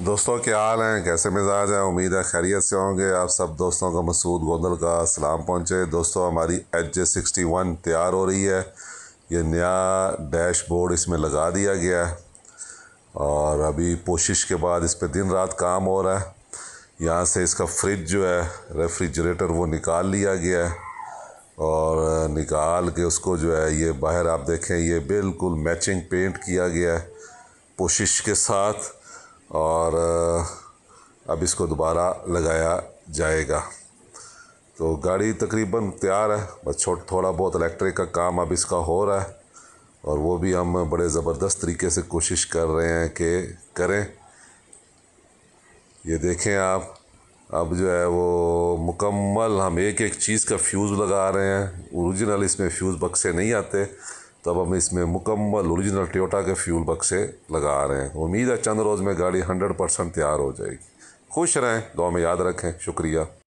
दोस्तों, क्या हाल हैं? कैसे मिजाज हैं? उम्मीद है खैरियत से होंगे। आप सब दोस्तों का मसूद गोंदल का सलाम पहुँचे। दोस्तों, हमारी एच जे सिक्सटी वन तैयार हो रही है। ये नया डैशबोर्ड इसमें लगा दिया गया है। और अभी कोशिश के बाद इस पर दिन रात काम हो रहा है। यहाँ से इसका फ्रिज जो है, रेफ्रिजरेटर, वो निकाल लिया गया है। और निकाल के उसको जो है, ये बाहर आप देखें, ये बिल्कुल मैचिंग पेंट किया गया है। कोशिश के साथ और अब इसको दोबारा लगाया जाएगा। तो गाड़ी तकरीबन तैयार है, बस छोट, थोड़ा बहुत इलेक्ट्रिक का काम अब इसका हो रहा है और वो भी हम बड़े ज़बरदस्त तरीके से कोशिश कर रहे हैं कि करें। ये देखें आप, अब जो है वो मुकम्मल, हम एक एक चीज़ का फ्यूज़ लगा रहे हैं। ओरिजिनल इसमें फ्यूज़ बक्से नहीं आते। तब हम इसमें मुकम्मल ओरिजिनल टोयोटा के फ्यूल बक्से लगा रहे हैं। उम्मीद है चंद रोज़ में गाड़ी हंड्रेड परसेंट तैयार हो जाएगी। खुश रहें दो में याद रखें, शुक्रिया।